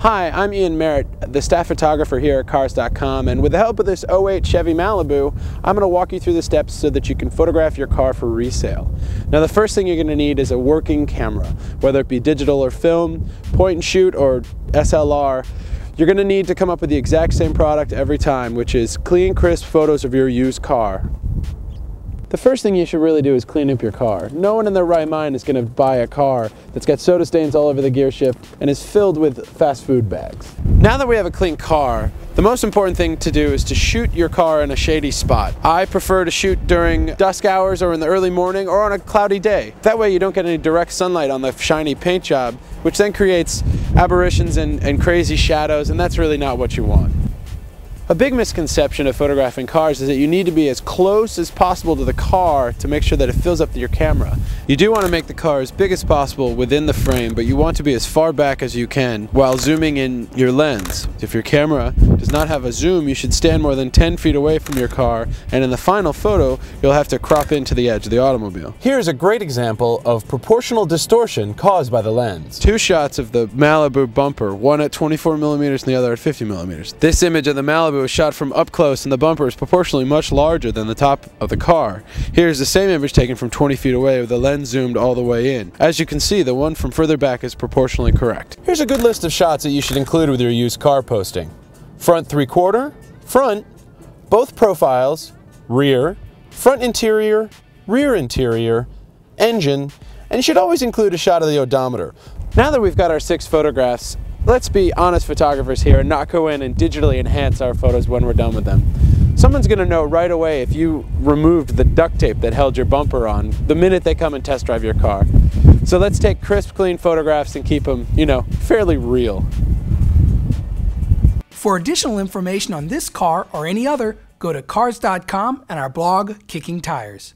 Hi, I'm Ian Merritt, the staff photographer here at Cars.com, and with the help of this 08 Chevy Malibu, I'm going to walk you through the steps so that you can photograph your car for resale. Now the first thing you're going to need is a working camera, whether it be digital or film, point and shoot or SLR. You're going to need to come up with the exact same product every time, which is clean, crisp photos of your used car. The first thing you should really do is clean up your car. No one in their right mind is going to buy a car that's got soda stains all over the gear shift and is filled with fast food bags. Now that we have a clean car, the most important thing to do is to shoot your car in a shady spot. I prefer to shoot during dusk hours or in the early morning or on a cloudy day. That way you don't get any direct sunlight on the shiny paint job, which then creates aberrations and, and crazy shadows, and that's really not what you want. A big misconception of photographing cars is that you need to be as close as possible to the car to make sure that it fills up your camera. You do want to make the car as big as possible within the frame, but you want to be as far back as you can while zooming in your lens. If your camera does not have a zoom, you should stand more than 10 feet away from your car, and in the final photo, you'll have to crop into the edge of the automobile. Here's a great example of proportional distortion caused by the lens. Two shots of the Malibu bumper, one at 24 millimeters and the other at 50 millimeters. This image of the Malibu was shot from up close and the bumper is proportionally much larger than the top of the car. Here's the same image taken from 20 feet away with the lens zoomed all the way in. As you can see, the one from further back is proportionally correct. Here's a good list of shots that you should include with your used car posting. Front three quarter, front, both profiles, rear, front interior, rear interior, engine, and you should always include a shot of the odometer. Now that we've got our six photographs, let's be honest photographers here and not go in and digitally enhance our photos when we're done with them. Someone's going to know right away if you removed the duct tape that held your bumper on the minute they come and test drive your car. So let's take crisp, clean photographs and keep them, you know, fairly real. For additional information on this car or any other, go to cars.com and our blog, Kicking Tires.